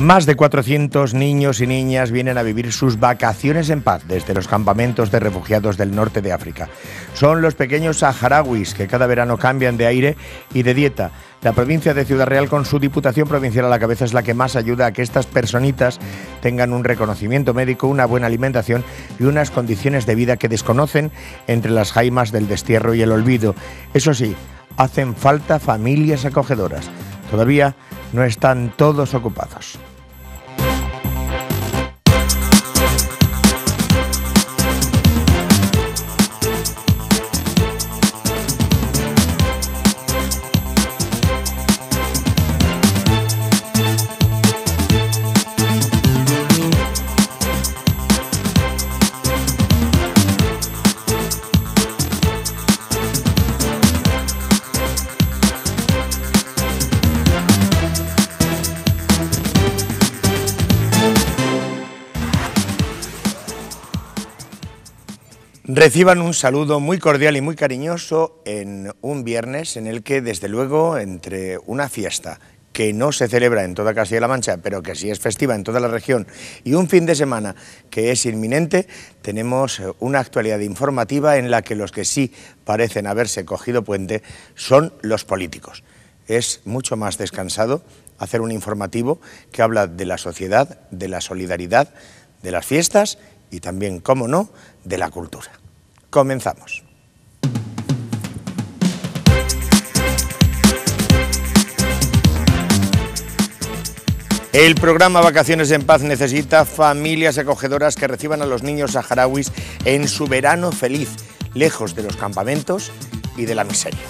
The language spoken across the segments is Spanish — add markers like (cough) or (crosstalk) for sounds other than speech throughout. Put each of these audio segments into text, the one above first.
Más de 400 niños y niñas vienen a vivir sus vacaciones en paz desde los campamentos de refugiados del norte de África. Son los pequeños saharauis que cada verano cambian de aire y de dieta. La provincia de Ciudad Real, con su Diputación Provincial a la cabeza, es la que más ayuda a que estas personitas tengan un reconocimiento médico, una buena alimentación y unas condiciones de vida que desconocen entre las jaimas del destierro y el olvido. Eso sí, hacen falta familias acogedoras. Todavía no están todos ocupados. Reciban un saludo muy cordial y muy cariñoso en un viernes en el que, desde luego, entre una fiesta que no se celebra en toda Castilla-La Mancha, pero que sí es festiva en toda la región, y un fin de semana que es inminente, tenemos eh, una actualidad informativa en la que los que sí parecen haberse cogido puente son los políticos. Es mucho más descansado hacer un informativo que habla de la sociedad, de la solidaridad, de las fiestas y también, como no, de la cultura. Comenzamos. El programa Vacaciones en Paz necesita familias acogedoras que reciban a los niños saharauis en su verano feliz, lejos de los campamentos y de la miseria.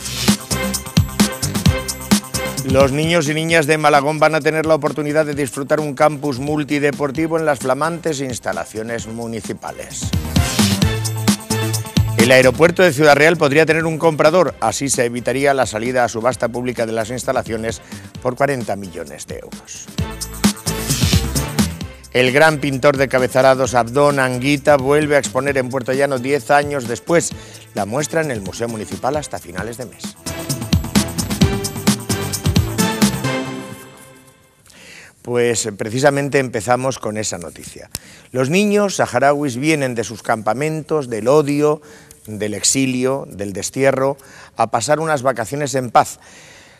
Los niños y niñas de Malagón van a tener la oportunidad de disfrutar un campus multideportivo en las flamantes instalaciones municipales. El aeropuerto de Ciudad Real podría tener un comprador, así se evitaría la salida a subasta pública de las instalaciones por 40 millones de euros. El gran pintor de cabezarados Abdón Anguita vuelve a exponer en Puerto Llano 10 años después. La muestra en el Museo Municipal hasta finales de mes. Pues precisamente empezamos con esa noticia. Los niños saharauis vienen de sus campamentos, del odio, del exilio, del destierro, a pasar unas vacaciones en paz.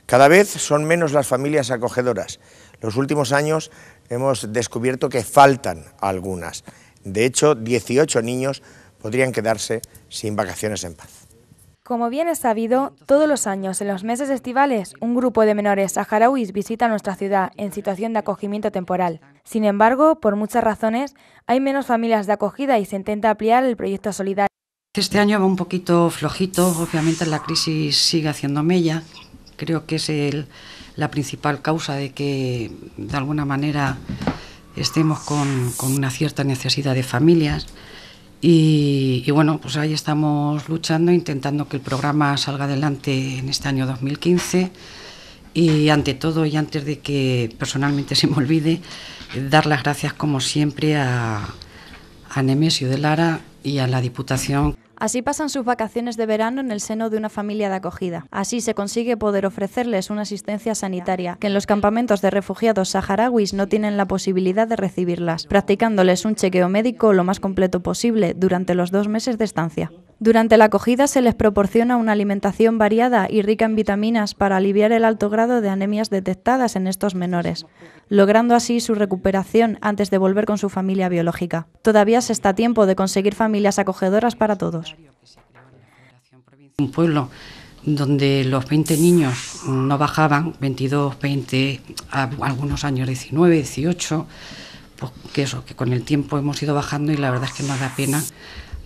Cada vez son menos las familias acogedoras. Los últimos años hemos descubierto que faltan algunas. De hecho, 18 niños podrían quedarse sin vacaciones en paz. Como bien es sabido, todos los años, en los meses estivales, un grupo de menores saharauis visita nuestra ciudad en situación de acogimiento temporal. Sin embargo, por muchas razones, hay menos familias de acogida y se intenta ampliar el proyecto solidario. Este año va un poquito flojito, obviamente la crisis sigue haciendo mella. Creo que es la principal causa de que de alguna manera estemos con, una cierta necesidad de familias. Y, bueno, pues ahí estamos luchando, intentando que el programa salga adelante en este año 2015. Y ante todo, y antes de que personalmente se me olvide, dar las gracias como siempre a, a Nemesio de Lara y a la Diputación. Así pasan sus vacaciones de verano en el seno de una familia de acogida. Así se consigue poder ofrecerles una asistencia sanitaria, que en los campamentos de refugiados saharauis no tienen la posibilidad de recibirlas, practicándoles un chequeo médico lo más completo posible durante los dos meses de estancia. Durante la acogida se les proporciona una alimentación variada y rica en vitaminas para aliviar el alto grado de anemias detectadas en estos menores, logrando así su recuperación antes de volver con su familia biológica. Todavía se está a tiempo de conseguir familias acogedoras para todos. Un pueblo donde los 20 niños no bajaban, 22, 20, algunos años 19, 18, pues que eso, que con el tiempo hemos ido bajando y la verdad es que nos da pena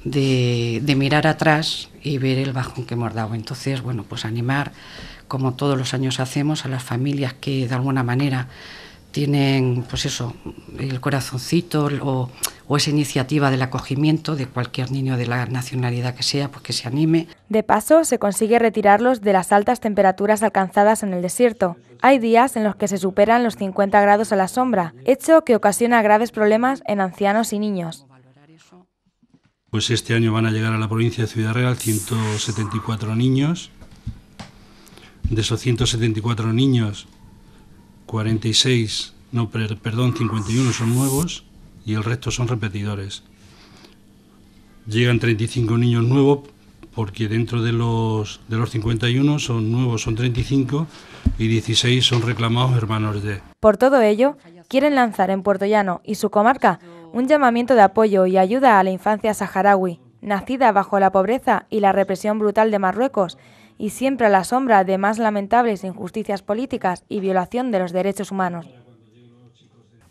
de, mirar atrás y ver el bajón que hemos dado. Entonces, bueno, pues animar, como todos los años hacemos, a las familias que de alguna manera tienen, pues eso, el corazoncito o, o, esa iniciativa del acogimiento de cualquier niño de la nacionalidad que sea, pues que se anime. De paso, se consigue retirarlos de las altas temperaturas alcanzadas en el desierto. Hay días en los que se superan los 50 grados a la sombra, hecho que ocasiona graves problemas en ancianos y niños pues este año van a llegar a la provincia de Ciudad Real 174 niños. De esos 174 niños, 46 no, perdón, 51 son nuevos y el resto son repetidores. Llegan 35 niños nuevos porque dentro de los, de los 51 son nuevos, son 35 y 16 son reclamados hermanos de. Por todo ello, quieren lanzar en Puerto Llano y su comarca un llamamiento de apoyo y ayuda a la infancia saharaui, nacida bajo la pobreza y la represión brutal de Marruecos y siempre a la sombra de más lamentables injusticias políticas y violación de los derechos humanos.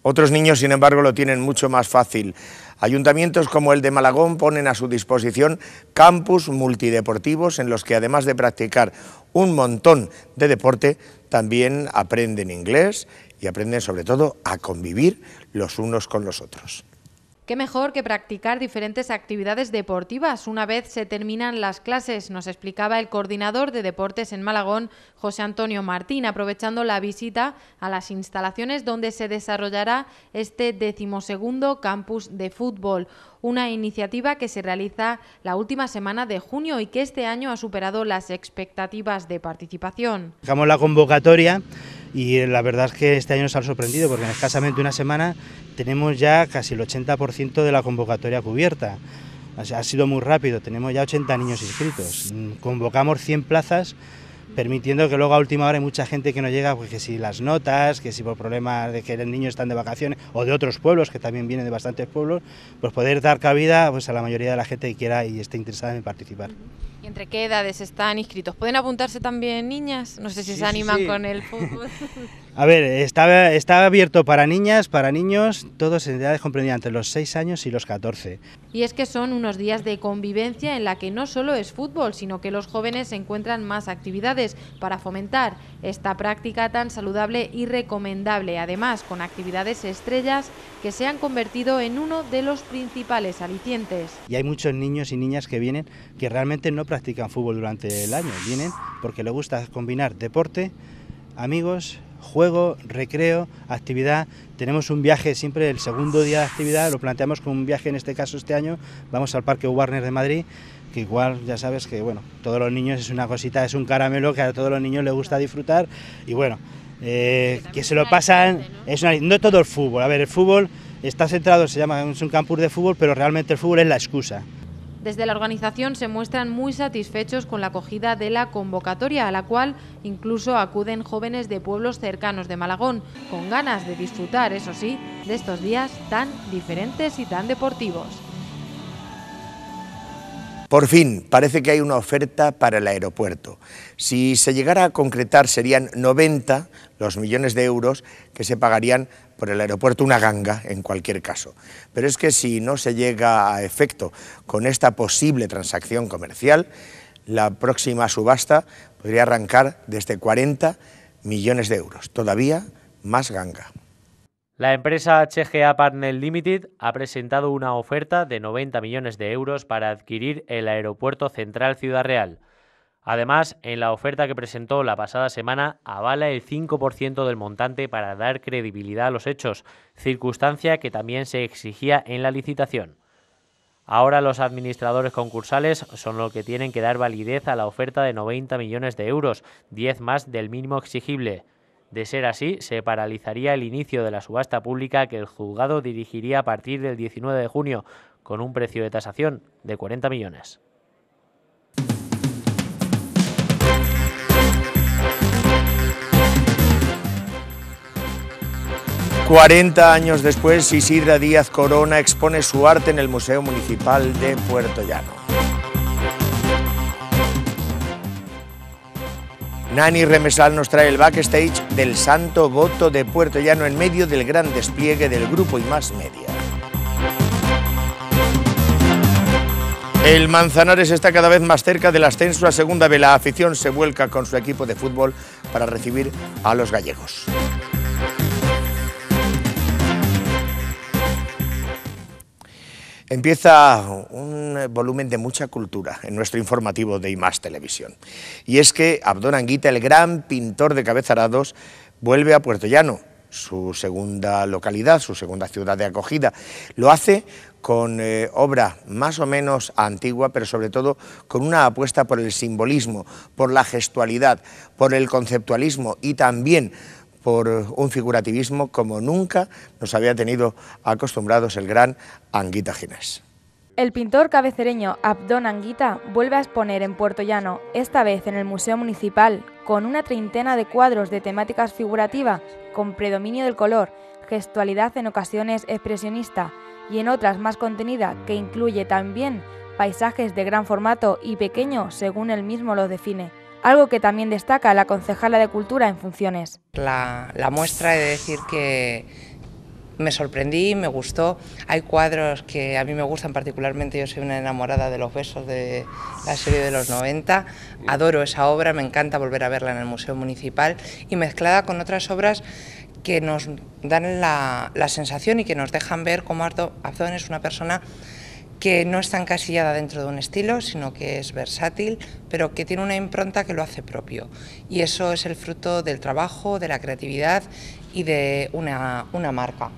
Otros niños, sin embargo, lo tienen mucho más fácil. Ayuntamientos como el de Malagón ponen a su disposición campus multideportivos en los que además de practicar un montón de deporte, también aprenden inglés y aprenden sobre todo a convivir los unos con los otros. Qué mejor que practicar diferentes actividades deportivas una vez se terminan las clases, nos explicaba el coordinador de deportes en Malagón, José Antonio Martín, aprovechando la visita a las instalaciones donde se desarrollará este decimosegundo campus de fútbol una iniciativa que se realiza la última semana de junio y que este año ha superado las expectativas de participación. Dejamos la convocatoria y la verdad es que este año nos ha sorprendido porque en escasamente una semana tenemos ya casi el 80% de la convocatoria cubierta. ha sido muy rápido, tenemos ya 80 niños inscritos. Convocamos 100 plazas permitiendo que luego a última hora hay mucha gente que no llega, pues que si las notas, que si por problemas de que el niño están de vacaciones o de otros pueblos, que también vienen de bastantes pueblos, pues poder dar cabida pues, a la mayoría de la gente que quiera y esté interesada en participar. ¿Y entre qué edades están inscritos? ¿Pueden apuntarse también niñas? No sé si se animan con el fútbol. (laughs) A ver, está, está abierto para niñas, para niños, todos en edades comprendidas entre los 6 años y los 14. Y es que son unos días de convivencia en la que no solo es fútbol, sino que los jóvenes encuentran más actividades para fomentar esta práctica tan saludable y recomendable, además con actividades estrellas que se han convertido en uno de los principales alicientes. Y hay muchos niños y niñas que vienen que realmente no practican fútbol durante el año, vienen porque les gusta combinar deporte, amigos, juego, recreo, actividad. Tenemos un viaje siempre el segundo día de actividad, lo planteamos como un viaje en este caso este año, vamos al Parque Warner de Madrid, que igual ya sabes que bueno, todos los niños es una cosita, es un caramelo que a todos los niños les gusta disfrutar y bueno, eh, que se lo pasan, es no todo el fútbol, a ver, el fútbol está centrado, se llama, es un campus de fútbol, pero realmente el fútbol es la excusa. Desde la organización se muestran muy satisfechos con la acogida de la convocatoria, a la cual incluso acuden jóvenes de pueblos cercanos de Malagón, con ganas de disfrutar, eso sí, de estos días tan diferentes y tan deportivos. Por fin, parece que hay una oferta para el aeropuerto. Si se llegara a concretar, serían 90 los millones de euros que se pagarían por el aeropuerto, una ganga en cualquier caso. Pero es que si no se llega a efecto con esta posible transacción comercial, la próxima subasta podría arrancar desde 40 millones de euros, todavía más ganga. La empresa HGA Partner Limited ha presentado una oferta de 90 millones de euros para adquirir el Aeropuerto Central Ciudad Real. Además, en la oferta que presentó la pasada semana, avala el 5% del montante para dar credibilidad a los hechos, circunstancia que también se exigía en la licitación. Ahora los administradores concursales son los que tienen que dar validez a la oferta de 90 millones de euros, 10 más del mínimo exigible. De ser así, se paralizaría el inicio de la subasta pública que el juzgado dirigiría a partir del 19 de junio, con un precio de tasación de 40 millones. Cuarenta años después, Isidra Díaz Corona expone su arte en el Museo Municipal de Puerto Llano. Nani Remesal nos trae el backstage del Santo Voto de Puerto Llano en medio del gran despliegue del grupo y más media. El Manzanares está cada vez más cerca del ascenso a segunda B. La afición se vuelca con su equipo de fútbol para recibir a los gallegos. Empieza un volumen de mucha cultura en nuestro informativo de IMAS Televisión. Y es que Abdón Anguita, el gran pintor de cabezarados, vuelve a Puerto Llano, su segunda localidad, su segunda ciudad de acogida. Lo hace con eh, obra más o menos antigua, pero sobre todo con una apuesta por el simbolismo, por la gestualidad, por el conceptualismo y también por un figurativismo como nunca nos había tenido acostumbrados el gran Anguita Ginés. El pintor cabecereño Abdón Anguita vuelve a exponer en Puerto Llano, esta vez en el Museo Municipal, con una treintena de cuadros de temáticas figurativa, con predominio del color, gestualidad en ocasiones expresionista y en otras más contenida, que incluye también paisajes de gran formato y pequeño según él mismo lo define. Algo que también destaca la concejala de Cultura en funciones. La, la muestra de decir que me sorprendí, me gustó. Hay cuadros que a mí me gustan particularmente, yo soy una enamorada de los besos de la serie de los 90, adoro esa obra, me encanta volver a verla en el Museo Municipal y mezclada con otras obras que nos dan la, sensación y que nos dejan ver cómo Abdón es una persona que no está encasillada dentro de un estilo, sino que es versátil, pero que tiene una impronta que lo hace propio. Y eso es el fruto del trabajo, de la creatividad y de una, una marca.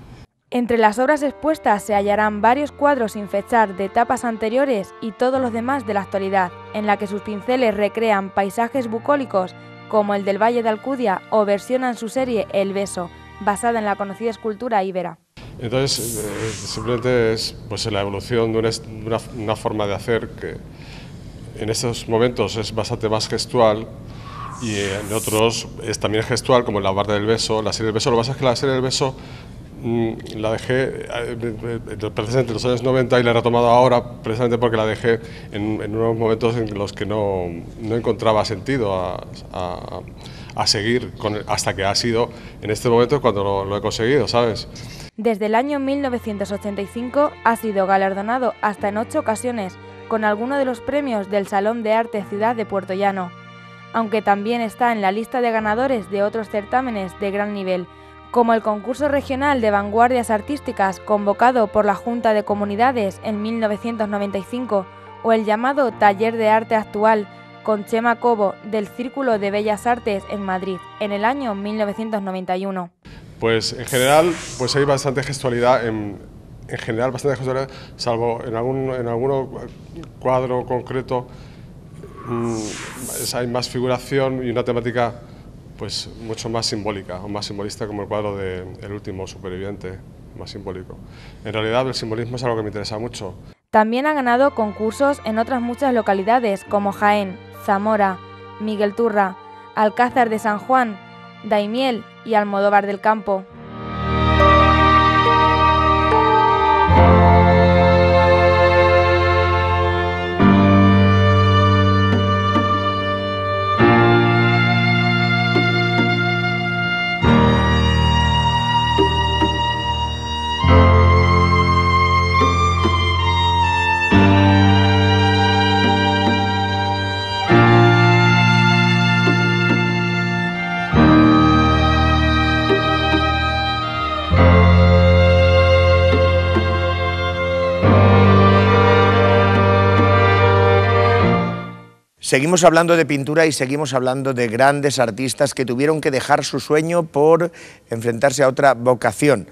Entre las obras expuestas se hallarán varios cuadros sin fechar de etapas anteriores y todos los demás de la actualidad, en la que sus pinceles recrean paisajes bucólicos como el del Valle de Alcudia o versionan su serie El Beso, basada en la conocida escultura íbera. Entonces, eh, simplemente es pues, la evolución de una, forma de hacer que en estos momentos es bastante más gestual y en otros es también gestual, como la barra del beso, la serie del beso. Lo que pasa es que la serie del beso Mm, la dejé eh, precisamente en los años 90 y la he retomado ahora precisamente porque la dejé en, unos momentos en los que no, no encontraba sentido a, a, seguir con, hasta que ha sido en este momento cuando lo, he conseguido, ¿sabes? Desde el año 1985 ha sido galardonado hasta en ocho ocasiones con alguno de los premios del Salón de Arte Ciudad de Puerto Llano, aunque también está en la lista de ganadores de otros certámenes de gran nivel, como el concurso regional de vanguardias artísticas convocado por la Junta de Comunidades en 1995 o el llamado Taller de Arte Actual con Chema Cobo del Círculo de Bellas Artes en Madrid en el año 1991. Pues en general pues hay bastante gestualidad en, en general bastante gestualidad, salvo en algún en algún cuadro concreto mmm, hay más figuración y una temática pues mucho más simbólica o más simbolista como el cuadro de El último superviviente, más simbólico. En realidad el simbolismo es algo que me interesa mucho. También ha ganado concursos en otras muchas localidades como Jaén, Zamora, Miguel Turra, Alcázar de San Juan, Daimiel y Almodóvar del Campo. Seguimos hablando de pintura y seguimos hablando de grandes artistas que tuvieron que dejar su sueño por enfrentarse a otra vocación,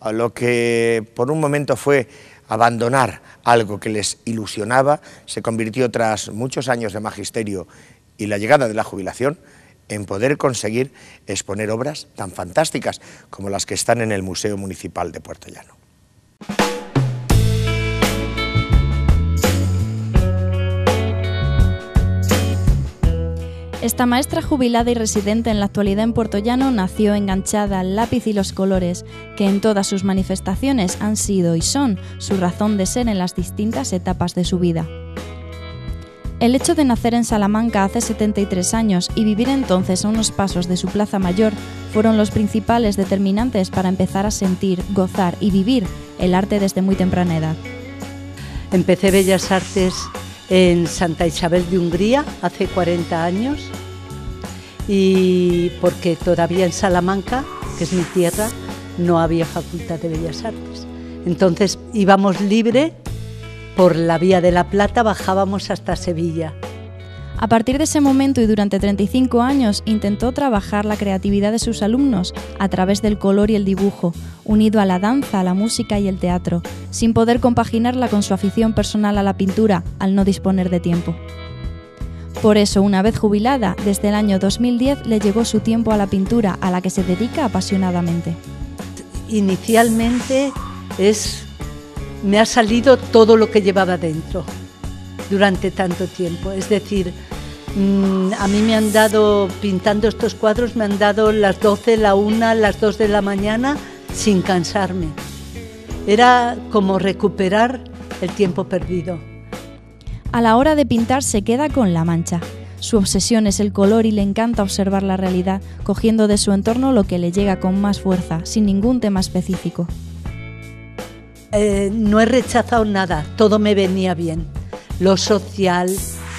a lo que por un momento fue abandonar algo que les ilusionaba, se convirtió tras muchos años de magisterio y la llegada de la jubilación en poder conseguir exponer obras tan fantásticas como las que están en el Museo Municipal de Puerto Llano. Esta maestra jubilada y residente en la actualidad en Puerto Llano nació enganchada al lápiz y los colores, que en todas sus manifestaciones han sido y son su razón de ser en las distintas etapas de su vida. El hecho de nacer en Salamanca hace 73 años y vivir entonces a unos pasos de su plaza mayor fueron los principales determinantes para empezar a sentir, gozar y vivir el arte desde muy temprana edad. Empecé Bellas Artes en Santa Isabel de Hungría hace 40 años y porque todavía en Salamanca, que es mi tierra, no había Facultad de Bellas Artes. Entonces íbamos libre por la Vía de la Plata, bajábamos hasta Sevilla a partir de ese momento y durante 35 años intentó trabajar la creatividad de sus alumnos a través del color y el dibujo, unido a la danza, la música y el teatro, sin poder compaginarla con su afición personal a la pintura al no disponer de tiempo. Por eso, una vez jubilada, desde el año 2010 le llegó su tiempo a la pintura, a la que se dedica apasionadamente. Inicialmente es me ha salido todo lo que llevaba dentro durante tanto tiempo. Es decir, mm, a mí me han dado, pintando estos cuadros, me han dado las 12, la 1, las 2 de la mañana sin cansarme. Era como recuperar el tiempo perdido. A la hora de pintar se queda con la mancha. Su obsesión es el color y le encanta observar la realidad, cogiendo de su entorno lo que le llega con más fuerza, sin ningún tema específico. Eh, no he rechazado nada, todo me venía bien. Lo social,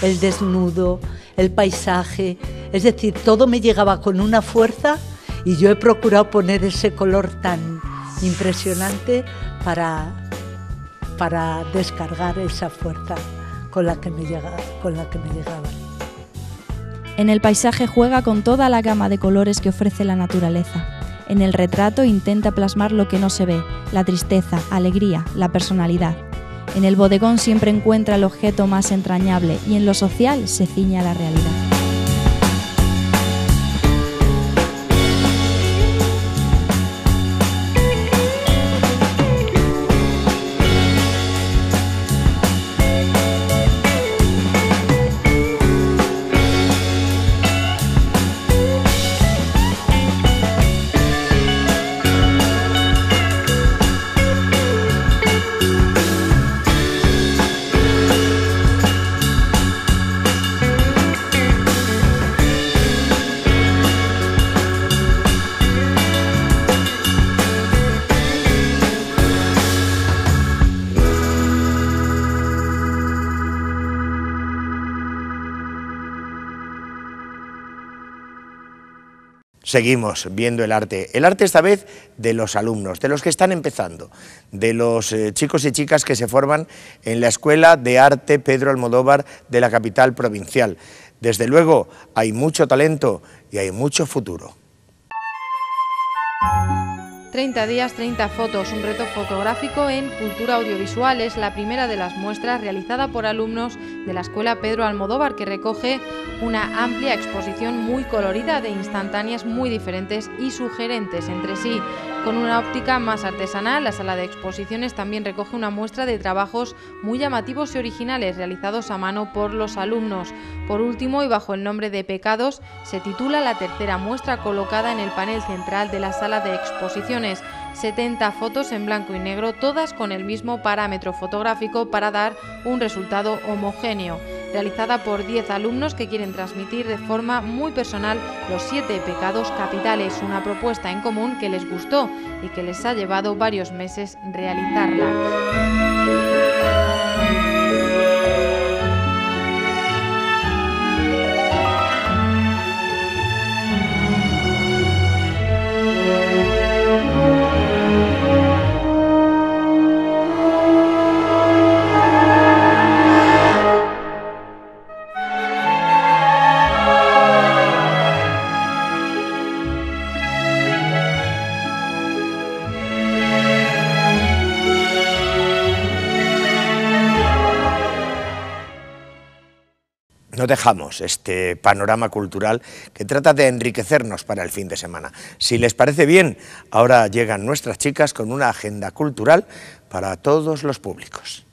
el desnudo, el paisaje, es decir, todo me llegaba con una fuerza y yo he procurado poner ese color tan impresionante para, para descargar esa fuerza con la que me llegaba. Con la que me llegaba. En el paisaje juega con toda la gama de colores que ofrece la naturaleza. En el retrato intenta plasmar lo que no se ve, la tristeza, alegría, la personalidad. En el bodegón siempre encuentra el objeto más entrañable y en lo social se ciña la realidad. Seguimos viendo el arte. El arte esta vez de los alumnos, de los que están empezando, de los eh, chicos y chicas que se forman en la Escuela de Arte Pedro Almodóvar de la capital provincial. Desde luego hay mucho talento y hay mucho futuro. 30 días, 30 fotos, un reto fotográfico en cultura audiovisual. Es la primera de las muestras realizada por alumnos de la Escuela Pedro Almodóvar, que recoge una amplia exposición muy colorida de instantáneas muy diferentes y sugerentes entre sí. Con una óptica más artesanal, la sala de exposiciones también recoge una muestra de trabajos muy llamativos y originales realizados a mano por los alumnos. Por último, y bajo el nombre de Pecados, se titula la tercera muestra colocada en el panel central de la sala de exposiciones. 70 fotos en blanco y negro, todas con el mismo parámetro fotográfico para dar un resultado homogéneo realizada por 10 alumnos que quieren transmitir de forma muy personal los siete pecados capitales, una propuesta en común que les gustó y que les ha llevado varios meses realizarla. Dejamos este panorama cultural que trata de enriquecernos para el fin de semana. Si les parece bien, ahora llegan nuestras chicas con una agenda cultural para todos los públicos.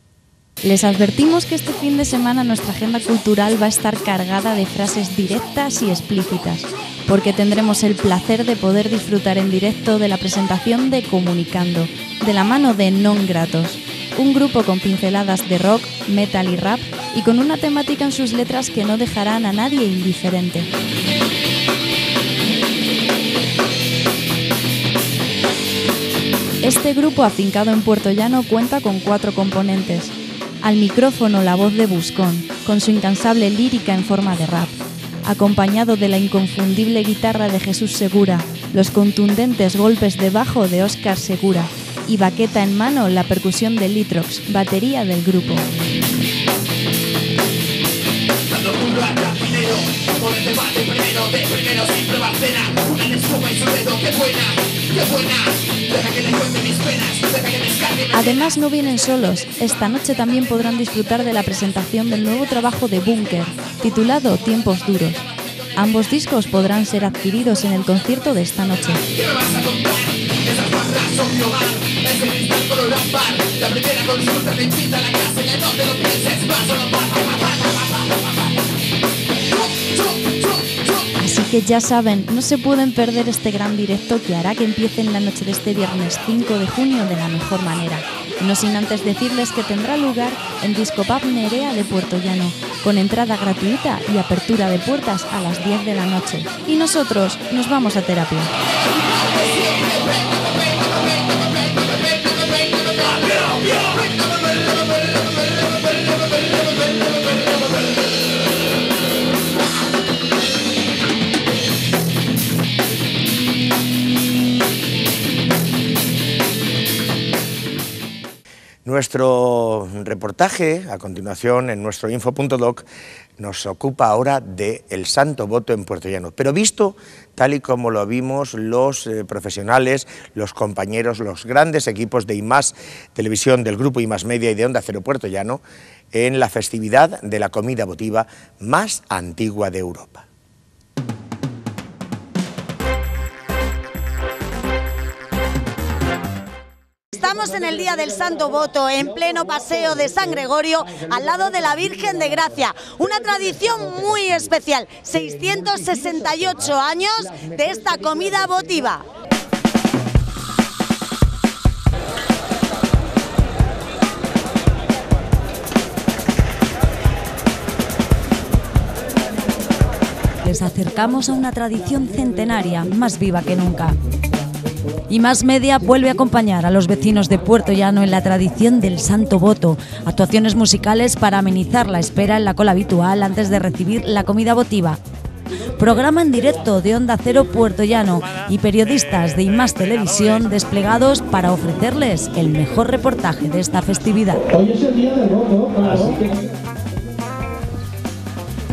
Les advertimos que este fin de semana nuestra agenda cultural va a estar cargada de frases directas y explícitas, porque tendremos el placer de poder disfrutar en directo de la presentación de Comunicando, de la mano de Non Gratos, un grupo con pinceladas de rock, metal y rap y con una temática en sus letras que no dejarán a nadie indiferente. Este grupo afincado en Puerto Llano cuenta con cuatro componentes. Al micrófono la voz de Buscón, con su incansable lírica en forma de rap, acompañado de la inconfundible guitarra de Jesús Segura, los contundentes golpes de bajo de Óscar Segura y baqueta en mano la percusión de Litrox, batería del grupo. Además no vienen solos, esta noche también podrán disfrutar de la presentación del nuevo trabajo de Bunker, titulado Tiempos Duros. Ambos discos podrán ser adquiridos en el concierto de esta noche. Así que ya saben, no se pueden perder este gran directo que hará que empiecen la noche de este viernes 5 de junio de la mejor manera. No sin antes decirles que tendrá lugar en Discopub Nerea de Puerto Llano, con entrada gratuita y apertura de puertas a las 10 de la noche. Y nosotros nos vamos a terapia. Nuestro reportaje, a continuación, en nuestro info.doc, nos ocupa ahora de santo voto en Puerto Llano, pero visto tal y como lo vimos los eh, profesionales, los compañeros, los grandes equipos de IMAS Televisión, del Grupo IMAS Media y de Onda Cero Puerto Llano, en la festividad de la comida votiva más antigua de Europa. Estamos en el Día del Santo Voto, en pleno paseo de San Gregorio, al lado de la Virgen de Gracia. Una tradición muy especial, 668 años de esta comida votiva. Les acercamos a una tradición centenaria, más viva que nunca. Y Más Media vuelve a acompañar a los vecinos de Puerto Llano en la tradición del Santo Voto, actuaciones musicales para amenizar la espera en la cola habitual antes de recibir la comida votiva. Programa en directo de Onda Cero Puerto Llano y periodistas de IMAS Televisión desplegados para ofrecerles el mejor reportaje de esta festividad.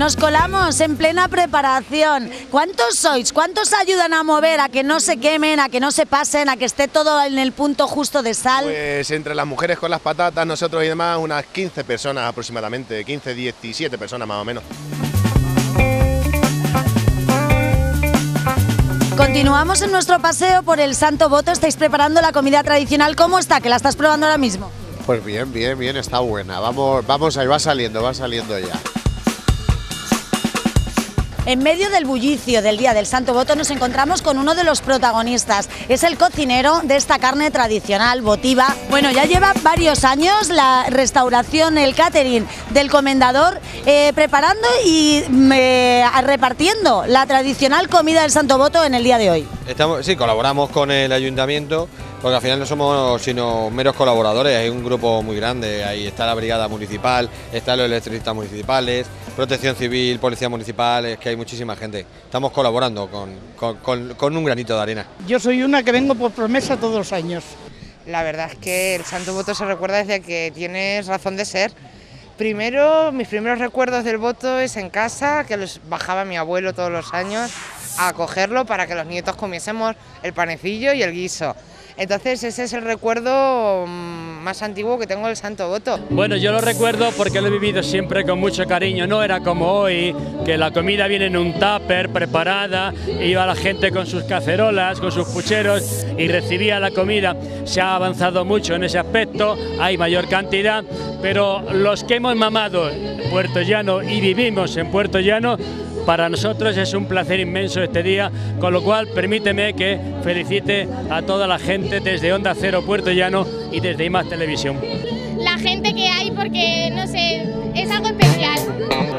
Nos colamos en plena preparación. ¿Cuántos sois? ¿Cuántos ayudan a mover, a que no se quemen, a que no se pasen, a que esté todo en el punto justo de sal? Pues entre las mujeres con las patatas, nosotros y demás, unas 15 personas aproximadamente, 15, 17 personas más o menos. Continuamos en nuestro paseo por el Santo Voto. ¿Estáis preparando la comida tradicional? ¿Cómo está? ¿Que la estás probando ahora mismo? Pues bien, bien, bien, está buena. Vamos, vamos ahí, va saliendo, va saliendo ya. En medio del bullicio del Día del Santo Voto nos encontramos con uno de los protagonistas. Es el cocinero de esta carne tradicional votiva. Bueno, ya lleva varios años la restauración, el catering del comendador, eh, preparando y eh, repartiendo la tradicional comida del Santo Voto en el día de hoy. Estamos, sí, colaboramos con el ayuntamiento porque al final no somos sino meros colaboradores, hay un grupo muy grande, ahí está la brigada municipal, están los electricistas municipales, protección civil, policía municipal, es que hay muchísima gente. Estamos colaborando con, con, con un granito de arena. Yo soy una que vengo por promesa todos los años. La verdad es que el Santo Voto se recuerda desde que tienes razón de ser. Primero, mis primeros recuerdos del voto es en casa, que los bajaba mi abuelo todos los años a cogerlo para que los nietos comiésemos el panecillo y el guiso. Entonces ese es el recuerdo mm, más antiguo que tengo del Santo Voto. Bueno, yo lo recuerdo porque lo he vivido siempre con mucho cariño, no era como hoy, que la comida viene en un tupper preparada, iba la gente con sus cacerolas, con sus pucheros y recibía la comida. Se ha avanzado mucho en ese aspecto, hay mayor cantidad, pero los que hemos mamado Puerto Llano y vivimos en Puerto Llano, para nosotros es un placer inmenso este día, con lo cual permíteme que felicite a toda la gente desde Onda Cero Puerto Llano y desde IMAX Televisión. La gente que hay porque, no sé, es algo especial.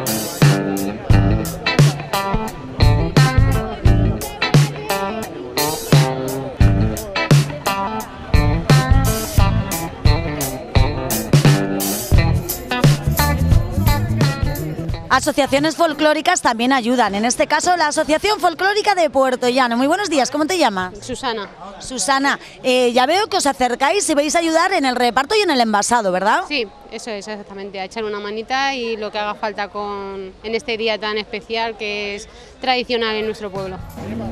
Asociaciones folclóricas también ayudan, en este caso la Asociación Folclórica de Puerto Llano. Muy buenos días, ¿cómo te llamas? Susana. Susana, eh, ya veo que os acercáis y vais a ayudar en el reparto y en el envasado, ¿verdad? Sí, eso es exactamente, a echar una manita y lo que haga falta con, en este día tan especial que es tradicional en nuestro pueblo.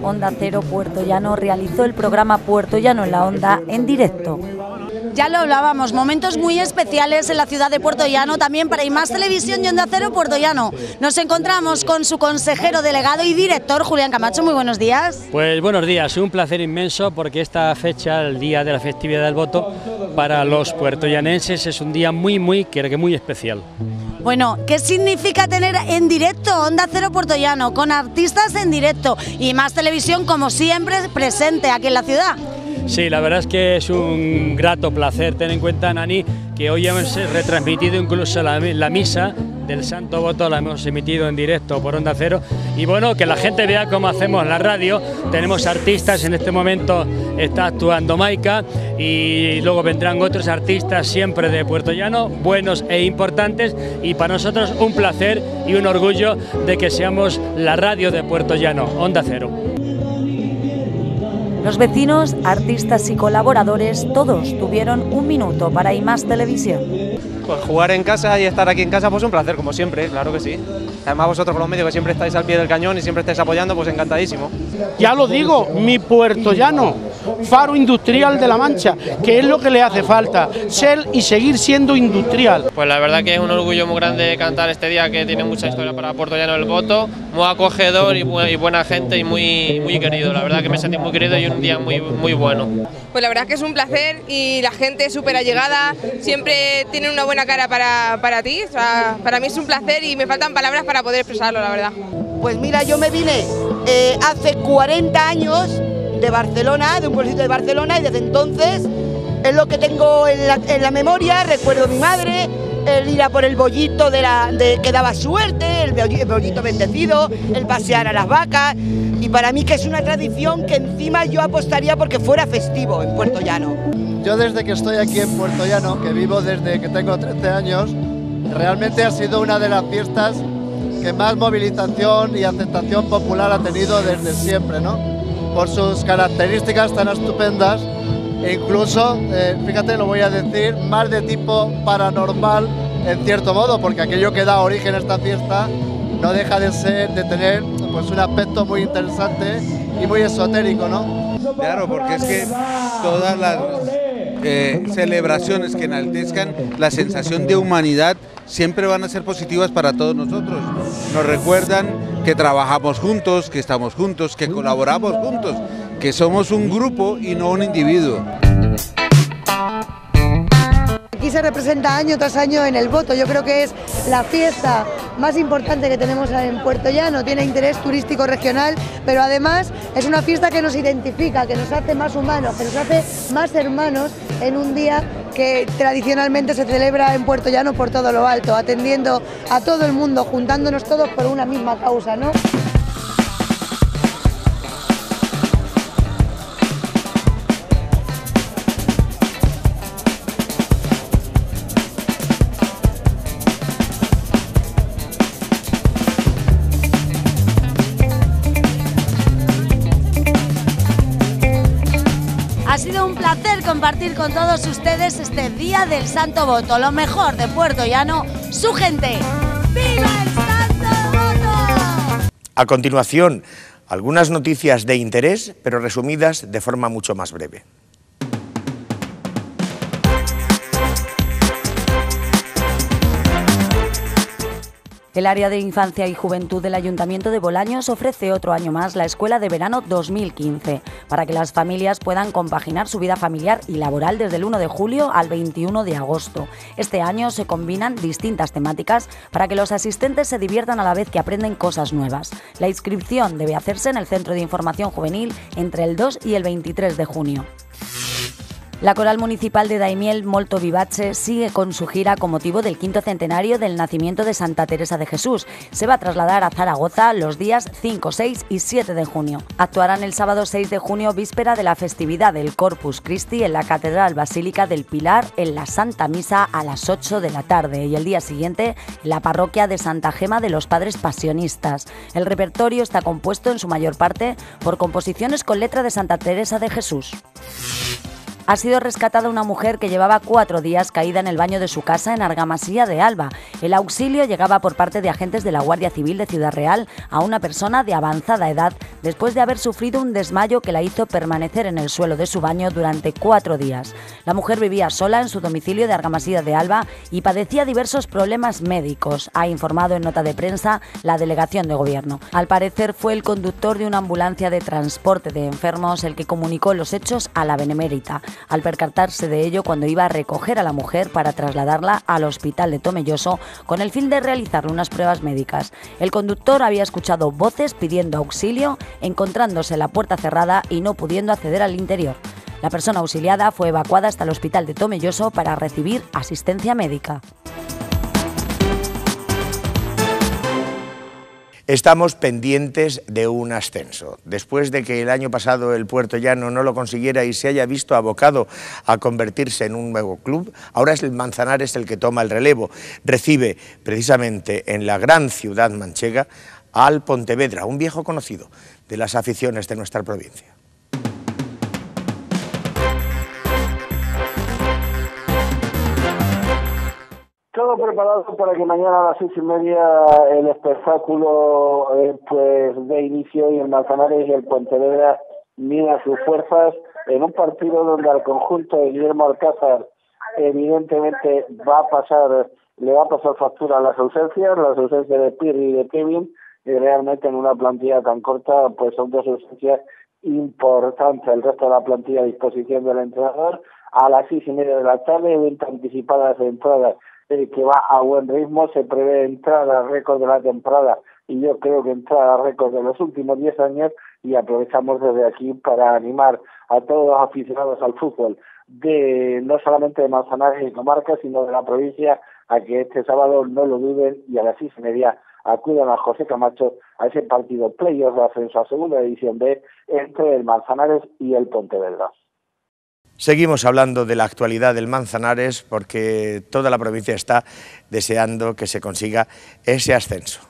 Onda Cero Puerto Llano realizó el programa Puerto Llano en la Onda en directo. Ya lo hablábamos, momentos muy especiales en la ciudad de Puerto Llano, también para IMAS Televisión y Onda Cero Puerto Llano. Nos encontramos con su consejero delegado y director, Julián Camacho. Muy buenos días. Pues buenos días, un placer inmenso porque esta fecha, el día de la festividad del voto, para los puertollanenses es un día muy, muy, creo que muy especial. Bueno, ¿qué significa tener en directo Onda Cero Puerto Llano, con artistas en directo y más televisión como siempre presente aquí en la ciudad? Sí, la verdad es que es un grato placer. Ten en cuenta, Nani, que hoy hemos retransmitido incluso la, misa del Santo Voto, la hemos emitido en directo por Onda Cero. Y bueno, que la gente vea cómo hacemos la radio. Tenemos artistas, en este momento está actuando Maika y luego vendrán otros artistas siempre de Puerto Llano, buenos e importantes. Y para nosotros un placer y un orgullo de que seamos la radio de Puerto Llano, Onda Cero. Los vecinos, artistas y colaboradores, todos tuvieron un minuto para IMAS Televisión. Pues jugar en casa y estar aquí en casa, pues un placer, como siempre, claro que sí. Además vosotros por los medios que siempre estáis al pie del cañón y siempre estáis apoyando, pues encantadísimo. Ya lo digo, mi Puerto Llano, faro industrial de la Mancha, que es lo que le hace falta, ser y seguir siendo industrial. Pues la verdad que es un orgullo muy grande cantar este día que tiene mucha historia para Puerto Llano el voto, muy acogedor y, y buena gente y muy, muy querido. La verdad que me sentí muy querido y un día muy, muy bueno. Pues la verdad que es un placer y la gente es súper allegada, siempre tienen una buena cara para, para ti. O sea, para mí es un placer y me faltan palabras para poder expresarlo, la verdad. Pues mira, yo me vine eh, hace 40 años de Barcelona, de un pueblito de Barcelona, y desde entonces es lo que tengo en la, en la memoria, recuerdo a mi madre, el ir a por el bollito de la, que daba suerte, el bollito, el bollito bendecido, el pasear a las vacas, y para mí que es una tradición que encima yo apostaría porque fuera festivo en Puerto Llano. Yo desde que estoy aquí en Puerto Llano, que vivo desde que tengo 13 años, realmente ha sido una de las fiestas que más movilización y aceptación popular ha tenido desde siempre, ¿no? Por sus características tan estupendas e incluso, eh, fíjate, lo voy a decir, más de tipo paranormal en cierto modo, porque aquello que da origen a esta fiesta no deja de ser, de tener pues un aspecto muy interesante y muy esotérico, ¿no? Claro, porque es que todas las eh, celebraciones que enaltezcan la sensación de humanidad siempre van a ser positivas para todos nosotros. Nos recuerdan que trabajamos juntos, que estamos juntos, que colaboramos juntos, que somos un grupo y no un individuo. Aquí se representa año tras año en el voto. Yo creo que es la fiesta más importante que tenemos en Puerto Llano. Tiene interés turístico regional, pero además es una fiesta que nos identifica, que nos hace más humanos, que nos hace más hermanos en un día que tradicionalmente se celebra en Puerto Llano por todo lo alto, atendiendo a todo el mundo, juntándonos todos por una misma causa, ¿no? Compartir con todos ustedes este Día del Santo Voto, lo mejor de Puerto Llano, su gente. ¡Viva el Santo Voto! A continuación, algunas noticias de interés, pero resumidas de forma mucho más breve. El área de infancia y juventud del Ayuntamiento de Bolaños ofrece otro año más la Escuela de Verano 2015 para que las familias puedan compaginar su vida familiar y laboral desde el 1 de julio al 21 de agosto. Este año se combinan distintas temáticas para que los asistentes se diviertan a la vez que aprenden cosas nuevas. La inscripción debe hacerse en el Centro de Información Juvenil entre el 2 y el 23 de junio. La Coral Municipal de Daimiel Molto Vivace sigue con su gira con motivo del quinto centenario del nacimiento de Santa Teresa de Jesús. Se va a trasladar a Zaragoza los días 5, 6 y 7 de junio. Actuarán el sábado 6 de junio, víspera de la festividad del Corpus Christi en la Catedral Basílica del Pilar en la Santa Misa a las 8 de la tarde y el día siguiente en la parroquia de Santa Gema de los Padres Pasionistas. El repertorio está compuesto en su mayor parte por composiciones con letra de Santa Teresa de Jesús ha sido rescatada una mujer que llevaba cuatro días caída en el baño de su casa en Argamasilla de Alba. El auxilio llegaba por parte de agentes de la Guardia Civil de Ciudad Real a una persona de avanzada edad después de haber sufrido un desmayo que la hizo permanecer en el suelo de su baño durante cuatro días. La mujer vivía sola en su domicilio de Argamasilla de Alba y padecía diversos problemas médicos, ha informado en nota de prensa la delegación de gobierno. Al parecer fue el conductor de una ambulancia de transporte de enfermos el que comunicó los hechos a la Benemérita al percatarse de ello cuando iba a recoger a la mujer para trasladarla al hospital de Tomelloso con el fin de realizarle unas pruebas médicas. El conductor había escuchado voces pidiendo auxilio, encontrándose la puerta cerrada y no pudiendo acceder al interior. La persona auxiliada fue evacuada hasta el hospital de Tomelloso para recibir asistencia médica. Estamos pendientes de un ascenso. Después de que el año pasado el Puerto Llano no lo consiguiera y se haya visto abocado a convertirse en un nuevo club, ahora es el Manzanares el que toma el relevo. Recibe precisamente en la gran ciudad manchega al Pontevedra, un viejo conocido de las aficiones de nuestra provincia. Todo preparado para que mañana a las seis y media el espectáculo eh, pues de inicio y el Manzanares y el Pontevedra mida sus fuerzas en un partido donde al conjunto de Guillermo Alcázar evidentemente va a pasar, le va a pasar factura a las ausencias, las ausencias de Pirri y de Kevin, y realmente en una plantilla tan corta pues son dos ausencias importantes. El resto de la plantilla a disposición del entrenador a las seis y media de la tarde, evento anticipadas de entradas que va a buen ritmo, se prevé entrada récord de la temporada y yo creo que entrada récord de los últimos 10 años y aprovechamos desde aquí para animar a todos los aficionados al fútbol de no solamente de Manzanares y comarca, sino de la provincia, a que este sábado no lo duden y a las seis y media acudan a José Camacho a ese partido playoff de ascenso a segunda edición B entre el Manzanares y el Pontevedra. Seguimos hablando de la actualidad del Manzanares porque toda la provincia está deseando que se consiga ese ascenso.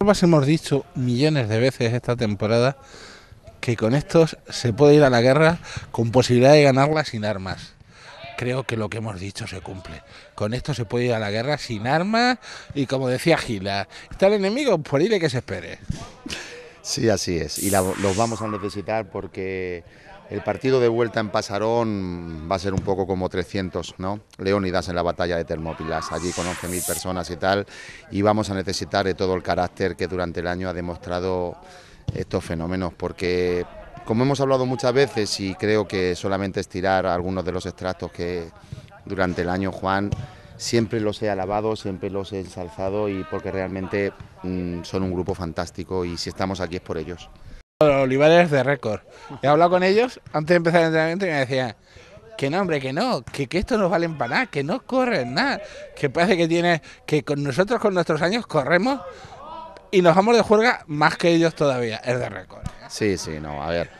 Hemos dicho millones de veces esta temporada que con estos se puede ir a la guerra con posibilidad de ganarla sin armas. Creo que lo que hemos dicho se cumple. Con esto se puede ir a la guerra sin armas y como decía Gila, está el enemigo, por ir que se espere. Sí, así es. Y los vamos a necesitar porque el partido de vuelta en Pasarón va a ser un poco como 300, ¿no? Leónidas en la batalla de Termópilas, allí con 11.000 personas y tal, y vamos a necesitar de todo el carácter que durante el año ha demostrado estos fenómenos, porque como hemos hablado muchas veces y creo que solamente estirar algunos de los extractos que durante el año Juan siempre los he alabado, siempre los he ensalzado y porque realmente mm, son un grupo fantástico y si estamos aquí es por ellos. Los olivares de récord. He hablado con ellos antes de empezar el entrenamiento y me decían que no, hombre, que no, que, que esto no vale para nada, que no corren nada, que parece que tiene, que con nosotros con nuestros años corremos y nos vamos de juerga más que ellos todavía, es de récord. Sí, sí, no, a ver,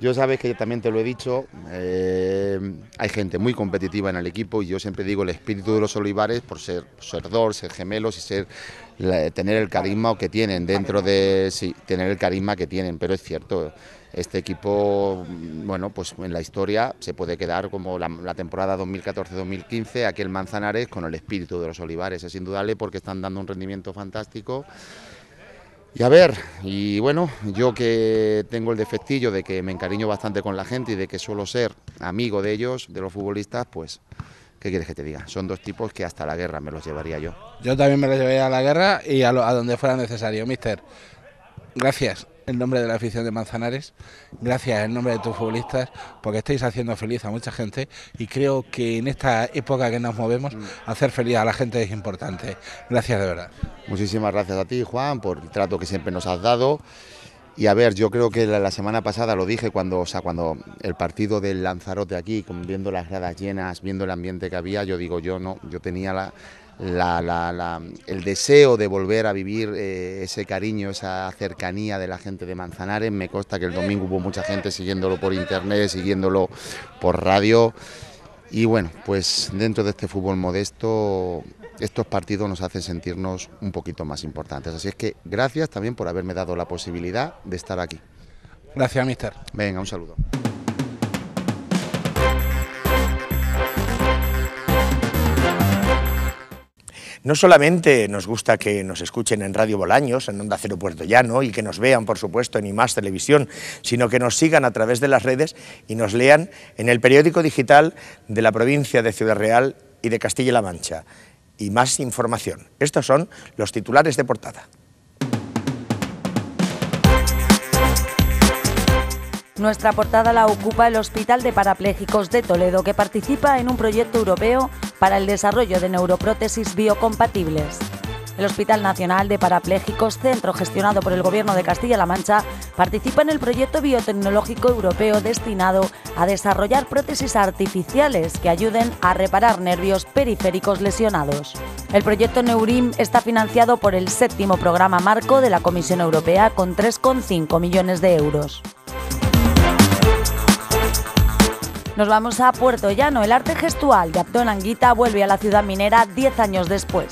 yo sabes que también te lo he dicho, eh, hay gente muy competitiva en el equipo y yo siempre digo el espíritu de los olivares por ser, ser dos, ser gemelos y ser tener el carisma que tienen dentro de sí, tener el carisma que tienen, pero es cierto, este equipo, bueno, pues en la historia se puede quedar como la, temporada 2014-2015, aquel Manzanares con el espíritu de los Olivares, es indudable porque están dando un rendimiento fantástico. Y a ver, y bueno, yo que tengo el defectillo de que me encariño bastante con la gente y de que suelo ser amigo de ellos, de los futbolistas, pues ¿Qué quieres que te diga? Son dos tipos que hasta la guerra me los llevaría yo. Yo también me los llevaría a la guerra y a, donde fuera necesario. Mister, gracias en nombre de la afición de Manzanares, gracias en nombre de tus futbolistas, porque estáis haciendo feliz a mucha gente y creo que en esta época que nos movemos, mm. hacer feliz a la gente es importante. Gracias de verdad. Muchísimas gracias a ti, Juan, por el trato que siempre nos has dado. Y a ver, yo creo que la, la semana pasada lo dije cuando, o sea, cuando el partido del Lanzarote aquí, viendo las gradas llenas, viendo el ambiente que había, yo digo, yo no, yo tenía la, la- la- la- el deseo de volver a vivir eh, ese cariño, esa cercanía de la gente de Manzanares. Me consta que el domingo hubo mucha gente siguiéndolo por internet, siguiéndolo por radio. Y bueno, pues dentro de este fútbol modesto, estos partidos nos hacen sentirnos un poquito más importantes. Así es que gracias también por haberme dado la posibilidad de estar aquí. Gracias, mister. Venga, un saludo. No solamente nos gusta que nos escuchen en Radio Bolaños, en Onda Cero Puerto Llano, y que nos vean, por supuesto, en IMAS Televisión, sino que nos sigan a través de las redes y nos lean en el periódico digital de la provincia de Ciudad Real y de Castilla-La Mancha. Y más información. Estos son los titulares de portada. Nuestra portada la ocupa el Hospital de Parapléjicos de Toledo, que participa en un proyecto europeo para el desarrollo de neuroprótesis biocompatibles. El Hospital Nacional de Parapléjicos, centro gestionado por el Gobierno de Castilla-La Mancha, participa en el proyecto biotecnológico europeo destinado a desarrollar prótesis artificiales que ayuden a reparar nervios periféricos lesionados. El proyecto Neurim está financiado por el séptimo programa marco de la Comisión Europea con 3,5 millones de euros. Nos vamos a Puerto Llano. El arte gestual de Abdón Anguita vuelve a la ciudad minera 10 años después.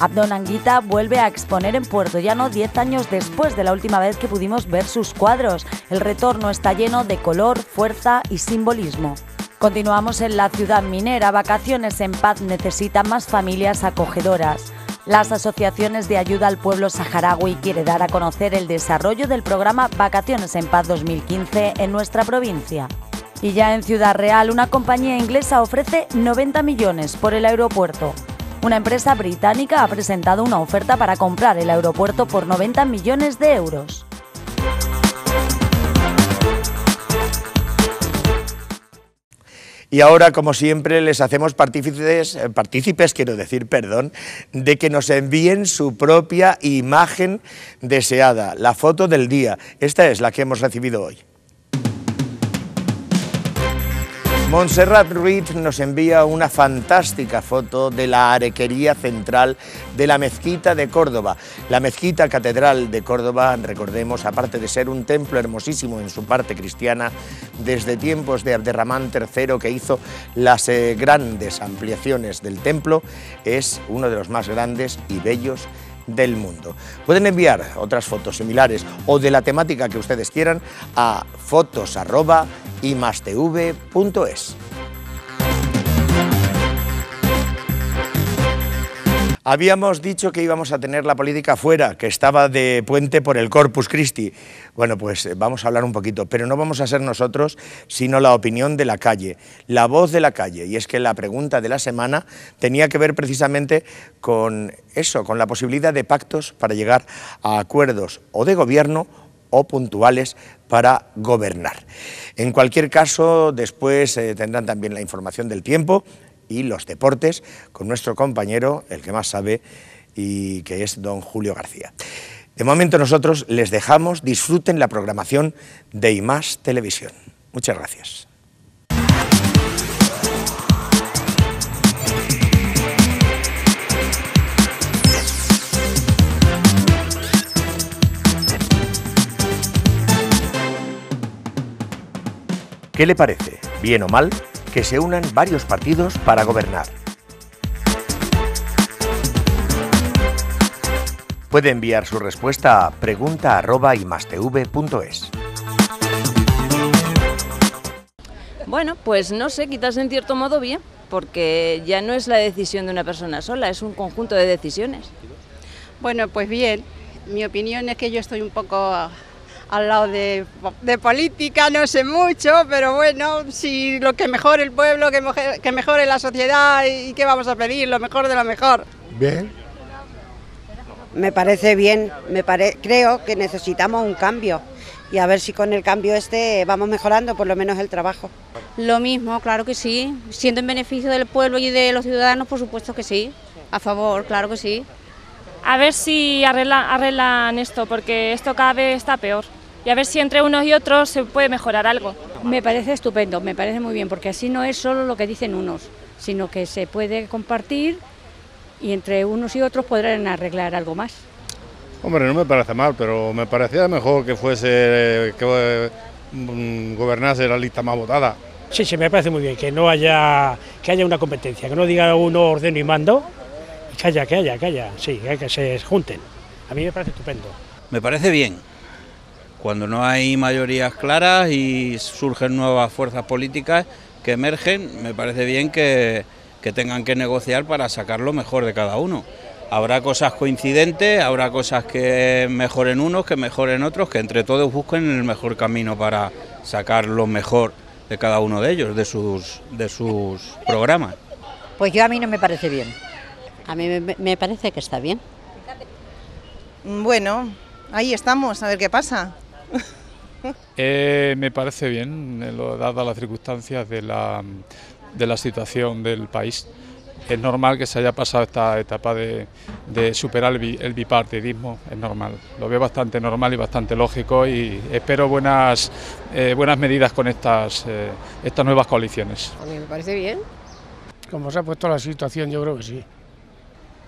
Abdón Anguita vuelve a exponer en Puerto Llano 10 años después de la última vez que pudimos ver sus cuadros. El retorno está lleno de color, fuerza y simbolismo. Continuamos en la ciudad minera. Vacaciones en paz necesitan más familias acogedoras. Las asociaciones de ayuda al pueblo saharaui quiere dar a conocer el desarrollo del programa Vacaciones en Paz 2015 en nuestra provincia. Y ya en Ciudad Real, una compañía inglesa ofrece 90 millones por el aeropuerto. Una empresa británica ha presentado una oferta para comprar el aeropuerto por 90 millones de euros. Y ahora, como siempre, les hacemos partícipes, eh, partícipes, quiero decir, perdón, de que nos envíen su propia imagen deseada, la foto del día. Esta es la que hemos recibido hoy. Montserrat Ruiz nos envía una fantástica foto de la arequería central de la mezquita de Córdoba. La mezquita catedral de Córdoba, recordemos, aparte de ser un templo hermosísimo en su parte cristiana, desde tiempos de Abderramán III, que hizo las eh, grandes ampliaciones del templo, es uno de los más grandes y bellos del mundo. Pueden enviar otras fotos similares o de la temática que ustedes quieran a fotos@imastv.es. Habíamos dicho que íbamos a tener la política fuera, que estaba de puente por el Corpus Christi. Bueno, pues eh, vamos a hablar un poquito, pero no vamos a ser nosotros, sino la opinión de la calle, la voz de la calle. Y es que la pregunta de la semana tenía que ver precisamente con eso, con la posibilidad de pactos para llegar a acuerdos o de gobierno o puntuales para gobernar. En cualquier caso, después eh, tendrán también la información del tiempo y los deportes con nuestro compañero, el que más sabe, y que es don Julio García. De momento nosotros les dejamos, disfruten la programación de IMAS Televisión. Muchas gracias. ¿Qué le parece, bien o mal, que se unan varios partidos para gobernar? Puede enviar su respuesta a pregunta@imastv.es. Bueno, pues no sé, quizás en cierto modo bien, porque ya no es la decisión de una persona sola, es un conjunto de decisiones. Bueno, pues bien, mi opinión es que yo estoy un poco al lado de, de política, no sé mucho, pero bueno, si lo que mejore el pueblo, que mejore, que mejore la sociedad y qué vamos a pedir, lo mejor de lo mejor. Bien. Me parece bien, me pare- creo que necesitamos un cambio y a ver si con el cambio este vamos mejorando por lo menos el trabajo. Lo mismo, claro que sí. Siendo en beneficio del pueblo y de los ciudadanos, por supuesto que sí. A favor, claro que sí. A ver si arreglan, arreglan esto, porque esto cada vez está peor. y a ver si entre unos y otros se puede mejorar algo. Me parece estupendo, me parece muy bien, porque así no es solo lo que dicen unos, sino que se puede compartir y entre unos y otros podrán arreglar algo más. Hombre, no me parece mal, pero me parecía mejor que fuese que mm, gobernase la lista más votada. Sí, sí, me parece muy bien que no haya que haya una competencia, que no diga uno ordeno y mando, haya, que haya, que haya, sí, que se junten. A mí me parece estupendo. Me parece bien. Cuando no hay mayorías claras y surgen nuevas fuerzas políticas que emergen, me parece bien que, que tengan que negociar para sacar lo mejor de cada uno. Habrá cosas coincidentes, habrá cosas que mejoren unos, que mejoren otros, que entre todos busquen el mejor camino para sacar lo mejor de cada uno de ellos, de sus, de sus programas. Pues yo a mí no me parece bien. A mí me, me parece que está bien. Bueno, ahí estamos, a ver qué pasa. Eh, me parece bien, eh, lo- dadas las circunstancias de la, de la situación del país. Es normal que se haya pasado esta etapa de, de superar el, bi- el bipartidismo, es normal. Lo veo bastante normal y bastante lógico y espero buenas, eh, buenas medidas con estas, eh, estas nuevas coaliciones. A mí me parece bien. Como se ha puesto la situación, yo creo que sí.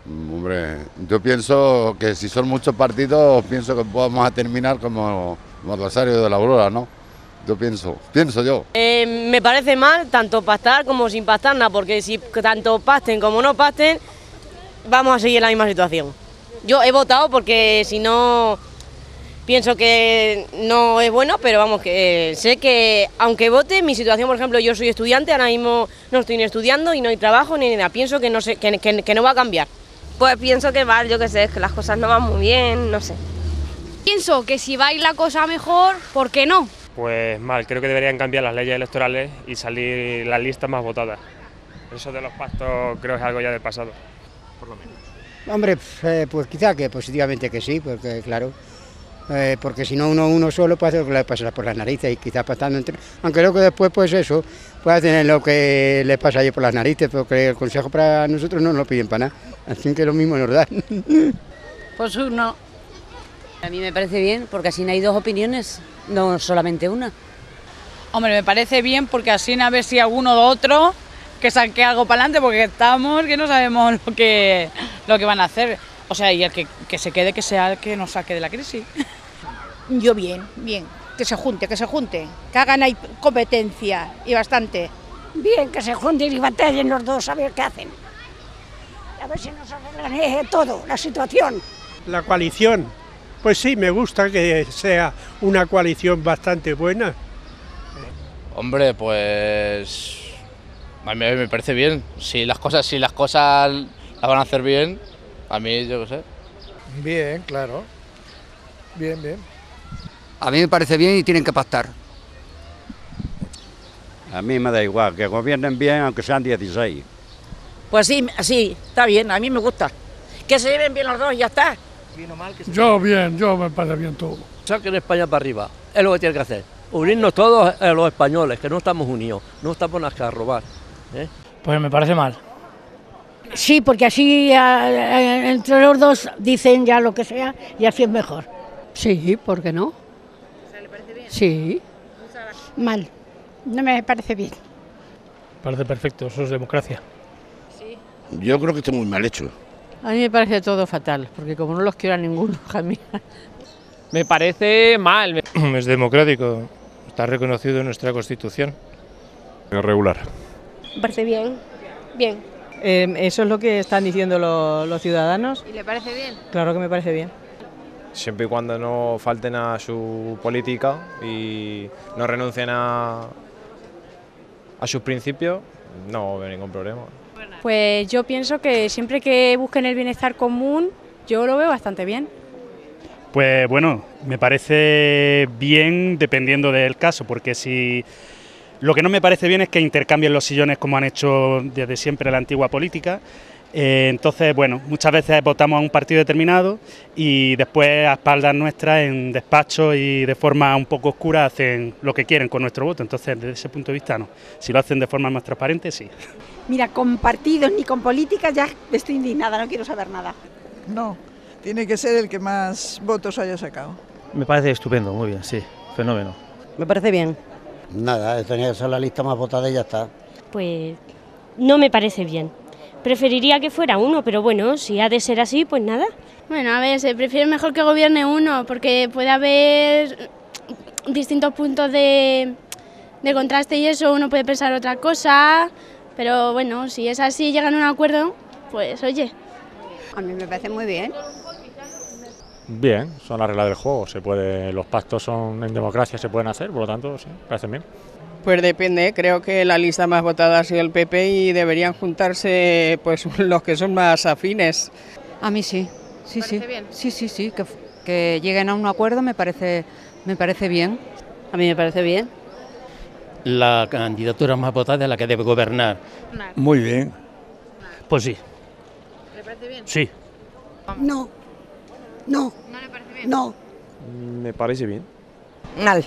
Hombre, yo pienso que si son muchos partidos, pienso que vamos a terminar como, como de la Aurora, ¿no? Yo pienso, pienso yo. Eh, me parece mal, tanto pastar como sin pastar nada, porque si tanto pasten como no pasten, vamos a seguir en la misma situación. Yo he votado porque si no, pienso que no es bueno, pero vamos, que eh, sé que aunque vote, mi situación, por ejemplo, yo soy estudiante, ahora mismo no estoy ni estudiando y no hay trabajo ni nada, pienso que no, sé, que no va a cambiar. Pues pienso que mal, yo qué sé, que las cosas no van muy bien, no sé. Pienso que si va a ir la cosa mejor, ¿por qué no? Pues mal, creo que deberían cambiar las leyes electorales y salir las listas más votadas. Eso de los pactos creo que es algo ya del pasado, por lo menos. Hombre, eh, pues quizá que positivamente que sí, porque claro, eh, porque si no uno uno solo puede hacer lo que le pasa por las narices y quizás pasando entre... Aunque luego después pues eso, puede tener lo que le pasa a ellos por las narices, porque el consejo para nosotros no nos lo piden para nada, así que lo mismo nos dan. Pues uno. A mí me parece bien, porque así no hay dos opiniones, no solamente una. Hombre, me parece bien porque así a ver si alguno de otro que saque algo para adelante porque estamos que no sabemos lo que, lo que van a hacer. O sea, y el que, que se quede, que sea el que nos saque de la crisis. Yo bien, bien. Que se junte, que se junte. Que hagan ahí competencia y bastante. Bien, que se junten y batallen los dos a ver qué hacen. A ver si nos arreglan eh, todo, la situación. La coalición, pues sí, me gusta que sea una coalición bastante buena. Hombre, pues a mí me parece bien. Si las cosas, si las cosas las van a hacer bien, a mí yo qué sé. Bien, claro. Bien, bien. A mí me parece bien y tienen que pactar. A mí me da igual, que gobiernen bien aunque sean 16. Pues sí, sí, está bien, a mí me gusta. Que se lleven bien los dos y ya está. Yo bien, yo me parece bien todo. Saquen España para arriba, es lo que tiene que hacer. Unirnos todos a los españoles, que no estamos unidos, no estamos nada que a robar. ¿eh? Pues me parece mal. Sí, porque así a- a- entre los dos dicen ya lo que sea y así es mejor. Sí, ¿por qué no? Sí. Mal, no me parece bien. Parece perfecto, eso es democracia. Yo creo que está muy mal hecho. A mí me parece todo fatal, porque como no los quiero a ninguno, (laughs) mía. Me parece mal. (clears throat) Es democrático, está reconocido en nuestra Constitución. Regular. Me parece bien, bien. ¿Eso es lo que están diciendo lo- los ciudadanos? ¿Y le parece bien? Claro que me parece bien. Siempre y cuando no falten a su política y no renuncien a, a sus principios, no veo ningún problema. Pues yo pienso que siempre que busquen el bienestar común, yo lo veo bastante bien. Pues bueno, me parece bien dependiendo del caso, porque si lo que no me parece bien es que intercambien los sillones como han hecho desde siempre la antigua política. Eh, entonces, bueno, muchas veces votamos a un partido determinado y después a espaldas nuestras, en despachos y de forma un poco oscura, hacen lo que quieren con nuestro voto. Entonces, desde ese punto de vista, no. Si lo hacen de forma más transparente, sí. Mira, con partidos ni con políticas ya estoy indignada, no quiero saber nada. No, tiene que ser el que más votos haya sacado. Me parece estupendo, muy bien, sí, fenómeno. Me parece bien. Nada, tenía que ser la lista más votada y ya está. Pues no me parece bien. Preferiría que fuera uno, pero bueno, si ha de ser así, pues nada. Bueno, a ver, se prefiere mejor que gobierne uno, porque puede haber distintos puntos de, de contraste y eso, uno puede pensar otra cosa, pero bueno, si es así, llegan a un acuerdo, pues oye. A mí me parece muy bien. Bien, son las reglas del juego, se puede, los pactos son en democracia, se pueden hacer, por lo tanto, sí, parecen bien. Pues depende, creo que la lista más votada ha sido el PP y deberían juntarse pues (laughs) los que son más afines. A mí sí, sí, sí. Sí, sí, sí, que, que lleguen a un acuerdo me parece, me parece bien. A mí me parece bien. La candidatura más votada es la que debe gobernar. Muy bien. Pues sí. ¿Le parece bien? Sí. No. No. ¿No le parece bien? No. Me parece bien. Mal.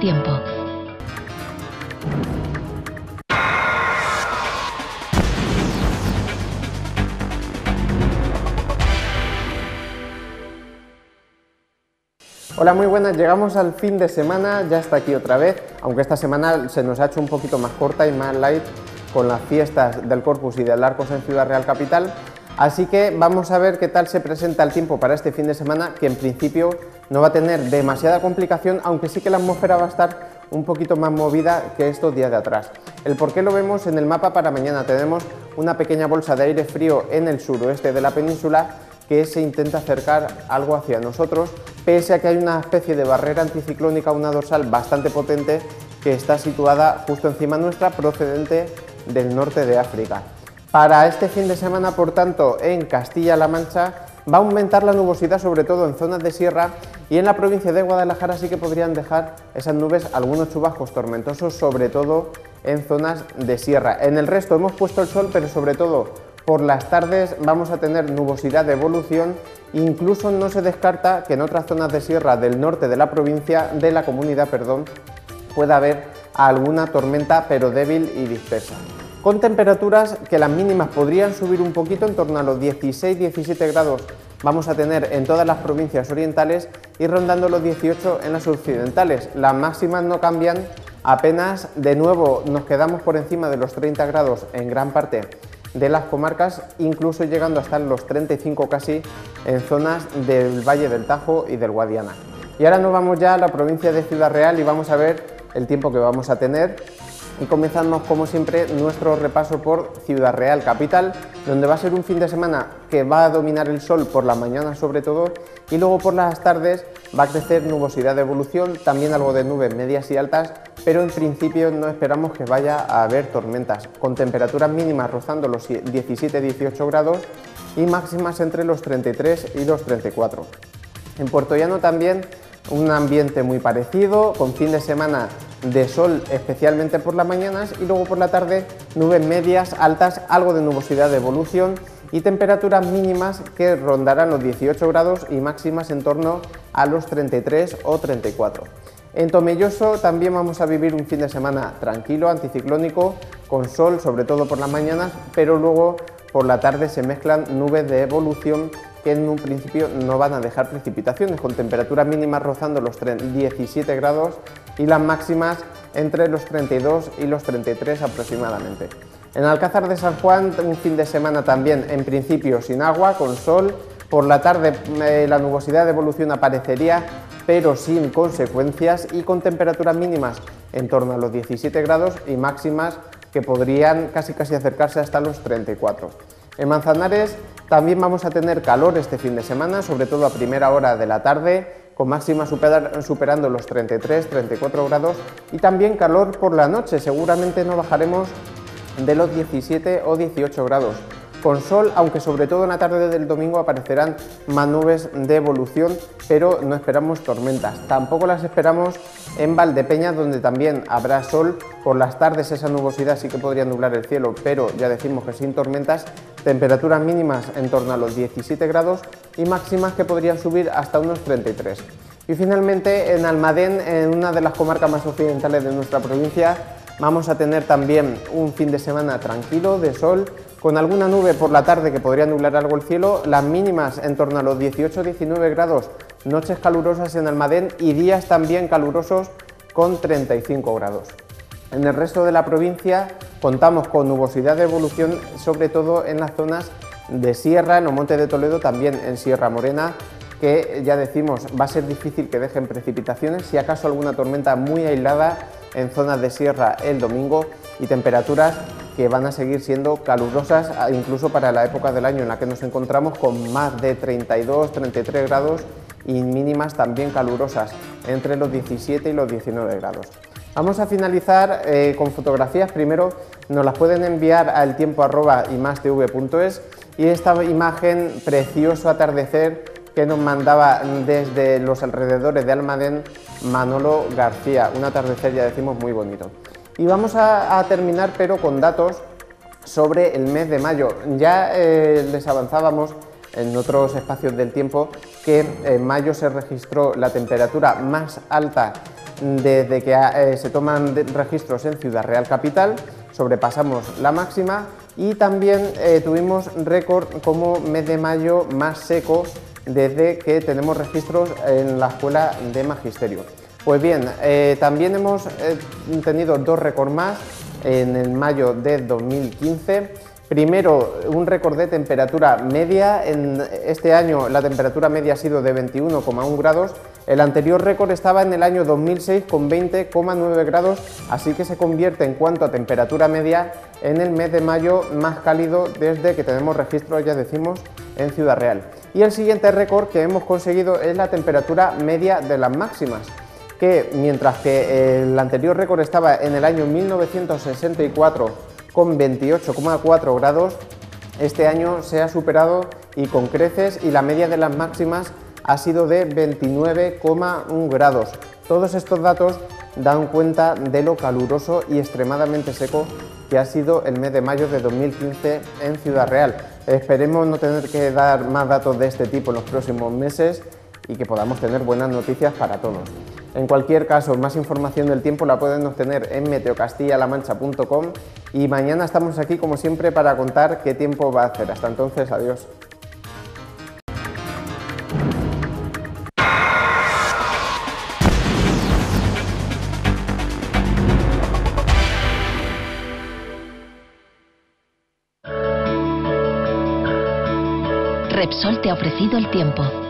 Tiempo. Hola, muy buenas. Llegamos al fin de semana, ya está aquí otra vez, aunque esta semana se nos ha hecho un poquito más corta y más light con las fiestas del Corpus y del Arcos en Ciudad Real Capital. Así que vamos a ver qué tal se presenta el tiempo para este fin de semana, que en principio no va a tener demasiada complicación, aunque sí que la atmósfera va a estar un poquito más movida que estos días de atrás. El por qué lo vemos en el mapa para mañana. Tenemos una pequeña bolsa de aire frío en el suroeste de la península que se intenta acercar algo hacia nosotros, pese a que hay una especie de barrera anticiclónica, una dorsal bastante potente que está situada justo encima nuestra, procedente del norte de África. Para este fin de semana, por tanto, en Castilla-La Mancha va a aumentar la nubosidad, sobre todo en zonas de sierra y en la provincia de Guadalajara sí que podrían dejar esas nubes algunos chubascos tormentosos, sobre todo en zonas de sierra. En el resto hemos puesto el sol, pero sobre todo por las tardes vamos a tener nubosidad de evolución, incluso no se descarta que en otras zonas de sierra del norte de la provincia, de la comunidad, perdón, pueda haber alguna tormenta, pero débil y dispersa con temperaturas que las mínimas podrían subir un poquito en torno a los 16-17 grados vamos a tener en todas las provincias orientales y rondando los 18 en las occidentales. Las máximas no cambian apenas, de nuevo nos quedamos por encima de los 30 grados en gran parte de las comarcas, incluso llegando hasta los 35 casi en zonas del Valle del Tajo y del Guadiana. Y ahora nos vamos ya a la provincia de Ciudad Real y vamos a ver el tiempo que vamos a tener y comenzamos como siempre nuestro repaso por Ciudad Real Capital, donde va a ser un fin de semana que va a dominar el sol por la mañana sobre todo y luego por las tardes va a crecer nubosidad de evolución, también algo de nubes medias y altas, pero en principio no esperamos que vaya a haber tormentas, con temperaturas mínimas rozando los 17-18 grados y máximas entre los 33 y los 34. En Puerto Llano también un ambiente muy parecido, con fin de semana de sol especialmente por las mañanas y luego por la tarde nubes medias, altas, algo de nubosidad de evolución y temperaturas mínimas que rondarán los 18 grados y máximas en torno a los 33 o 34. En Tomelloso también vamos a vivir un fin de semana tranquilo, anticiclónico, con sol sobre todo por las mañanas, pero luego por la tarde se mezclan nubes de evolución que en un principio no van a dejar precipitaciones, con temperaturas mínimas rozando los 17 grados y las máximas entre los 32 y los 33 aproximadamente. En Alcázar de San Juan un fin de semana también en principio sin agua, con sol. Por la tarde eh, la nubosidad de evolución aparecería pero sin consecuencias y con temperaturas mínimas en torno a los 17 grados y máximas que podrían casi casi acercarse hasta los 34. En Manzanares También vamos a tener calor este fin de semana, sobre todo a primera hora de la tarde, con máximas superando los 33-34 grados. Y también calor por la noche, seguramente no bajaremos de los 17 o 18 grados con sol, aunque sobre todo en la tarde del domingo aparecerán más nubes de evolución, pero no esperamos tormentas. Tampoco las esperamos en Valdepeña, donde también habrá sol. Por las tardes esa nubosidad sí que podría nublar el cielo, pero ya decimos que sin tormentas. Temperaturas mínimas en torno a los 17 grados y máximas que podrían subir hasta unos 33. Y finalmente en Almadén, en una de las comarcas más occidentales de nuestra provincia, vamos a tener también un fin de semana tranquilo, de sol, con alguna nube por la tarde que podría nublar algo el cielo, las mínimas en torno a los 18-19 grados, noches calurosas en Almadén y días también calurosos con 35 grados. En el resto de la provincia contamos con nubosidad de evolución, sobre todo en las zonas de sierra, en los montes de Toledo, también en Sierra Morena, que ya decimos va a ser difícil que dejen precipitaciones, si acaso alguna tormenta muy aislada en zonas de sierra el domingo y temperaturas que van a seguir siendo calurosas incluso para la época del año en la que nos encontramos con más de 32, 33 grados y mínimas también calurosas entre los 17 y los 19 grados. Vamos a finalizar eh, con fotografías. Primero nos las pueden enviar al tiempo arroba y esta imagen precioso atardecer que nos mandaba desde los alrededores de Almadén Manolo García. Un atardecer, ya decimos, muy bonito. Y vamos a, terminar, pero con datos sobre el mes de mayo. Ya eh, les avanzábamos en otros espacios del tiempo que en mayo se registró la temperatura más alta desde que eh, se toman registros en Ciudad Real Capital, sobrepasamos la máxima y también eh, tuvimos récord como mes de mayo más seco desde que tenemos registros en la Escuela de Magisterio. Pues bien, eh, también hemos eh, tenido dos récords más en el mayo de 2015. Primero, un récord de temperatura media. En este año la temperatura media ha sido de 21,1 grados. El anterior récord estaba en el año 2006 con 20,9 grados, así que se convierte en cuanto a temperatura media en el mes de mayo más cálido desde que tenemos registro, ya decimos, en Ciudad Real. Y el siguiente récord que hemos conseguido es la temperatura media de las máximas, que mientras que el anterior récord estaba en el año 1964 con 28,4 grados, este año se ha superado y con creces y la media de las máximas ha sido de 29,1 grados. Todos estos datos dan cuenta de lo caluroso y extremadamente seco que ha sido el mes de mayo de 2015 en Ciudad Real. Esperemos no tener que dar más datos de este tipo en los próximos meses y que podamos tener buenas noticias para todos. En cualquier caso, más información del tiempo la pueden obtener en meteocastillalamancha.com y mañana estamos aquí como siempre para contar qué tiempo va a hacer. Hasta entonces, adiós. Repsol te ha ofrecido el tiempo.